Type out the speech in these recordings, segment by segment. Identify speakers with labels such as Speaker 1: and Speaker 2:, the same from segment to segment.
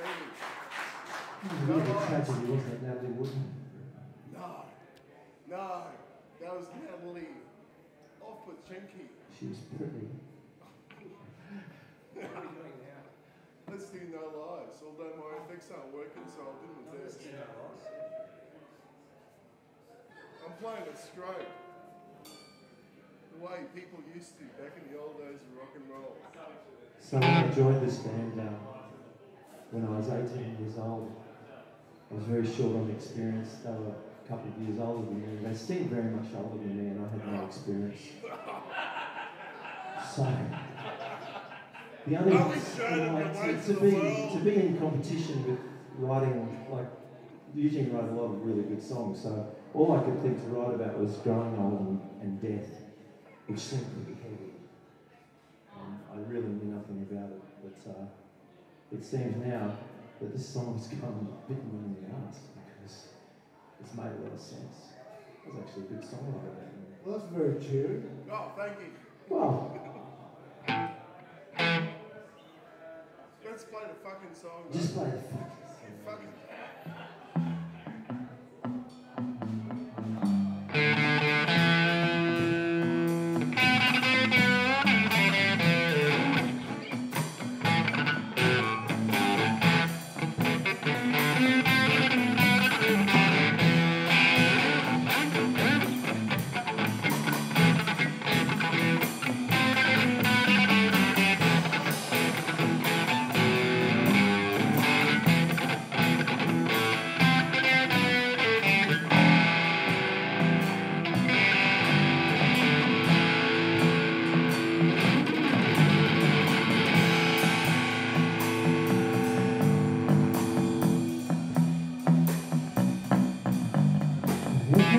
Speaker 1: It was a bit of a tragedy, wasn't it, Natalie Wood?
Speaker 2: No, no, that was Natalie off with Chinky.
Speaker 1: She was pretty.
Speaker 2: Let's do no lies. Although my effects aren't working, so I'll do my best. I'm playing it straight. The way people used to back in the old days of rock and roll.
Speaker 1: So when I joined this band uh, when I was 18 years old, I was very short on experience. They were a couple of years older than me. They seemed very much older than me, and I had no experience. So the only
Speaker 2: I wish I had
Speaker 1: like, to, to be to be in competition with writing like Eugene wrote a lot of really good songs. So all I could think to write about was growing old and, and death, which seemed pretty heavy. Um, I really knew nothing about it, but uh, it seems now that this song has come a bit more in the ass because it's made a lot of sense. It was actually a good songwriter back then.
Speaker 3: Well, that's very cheery.
Speaker 2: Oh, thank you.
Speaker 1: Well,
Speaker 2: Let's play the fucking song.
Speaker 1: just play the fucking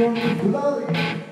Speaker 2: Fucking. Sorry,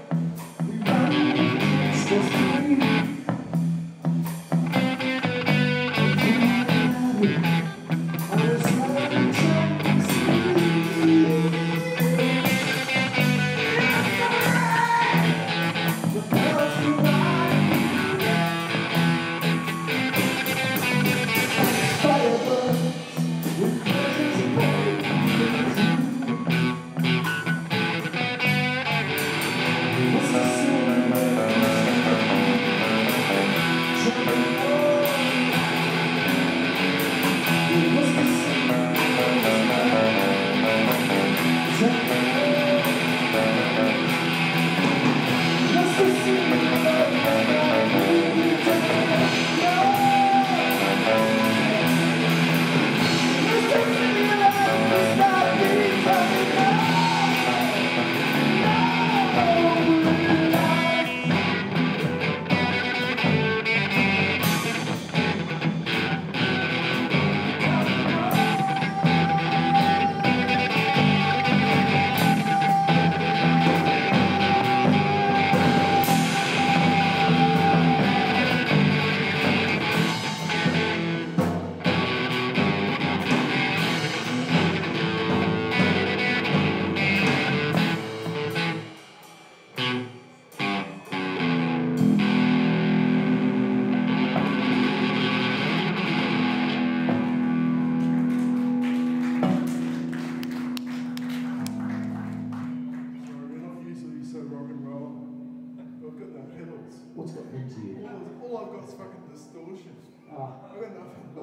Speaker 2: 啊，那
Speaker 1: 个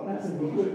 Speaker 1: 奶粉多了，贵？